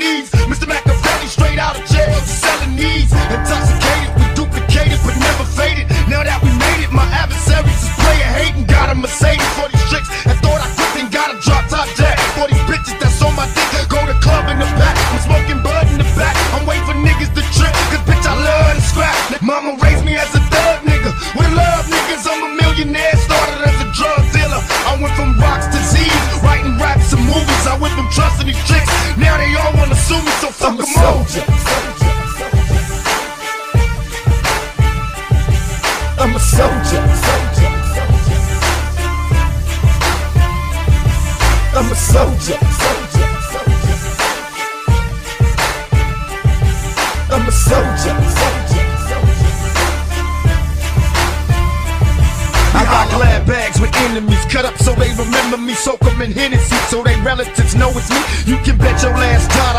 felonies. Mr. Machiavelli straight out of jail, selling needs. Intoxicated, we duplicated, but never faded. Now that we made it, my adversaries is player hating. Got a Mercedes for these tricks. I thought I quit and got a drop top jack. For these bitches that's on my dick, go to club in the back. I'm smoking bud in the back. I'm waiting for niggas to trip, cause bitch, I love to scrap. Mama raised me as a thug nigga. With love niggas, I'm a millionaire. I'm a soldier. Soldier, soldier. I'm a soldier. I'm a soldier. I got glad bags with enemies cut up so they remember me. Soak 'em in Hennessy so they relatives know it's me. You can bet your last dollar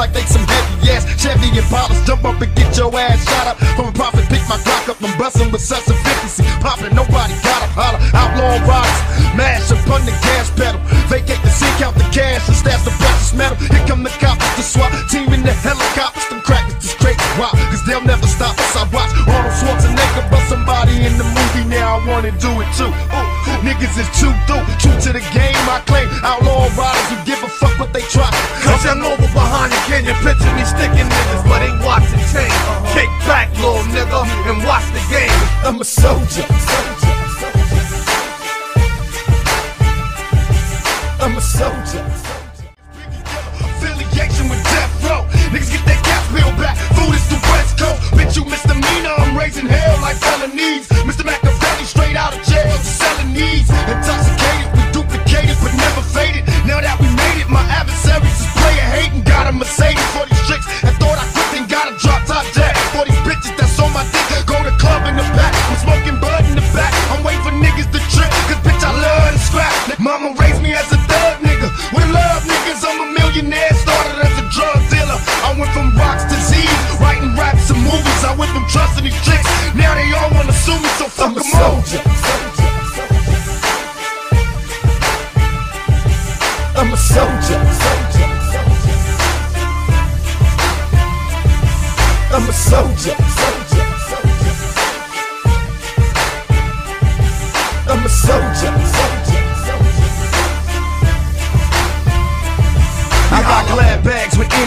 like they some heavy ass Chevy Impalas. Jump up and get your ass shot up. From a profit, pick my clock up and bustin' with such efficiency. Poppin', nobody got up, holler. Outlaw riders, mash up on the gas pedal. Vacate the scene, count the cash and stash the precious metal. Here come the cops, the SWAT team in the helicopters. Them crackers just crazy wild, cause they'll never stop us. I watch Arnold Schwarzenegger bust somebody in the movie, now I wanna do it too. Ooh, niggas is too through, true to the game. I claim outlaw riders who give a fuck what they try. Cause I know behind picture me sticking niggas, but ain't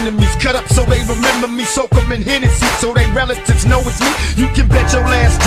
enemies cut up so they remember me. Soak 'em in Hennessy so they relatives know it's me. You can bet your last.